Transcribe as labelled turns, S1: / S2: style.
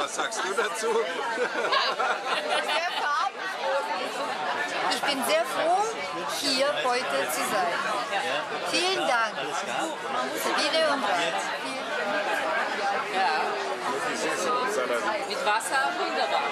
S1: Was sagst du dazu?
S2: Ich bin sehr froh, hier heute zu sein. Vielen Dank. Wieder und
S3: Mit Wasser wunderbar.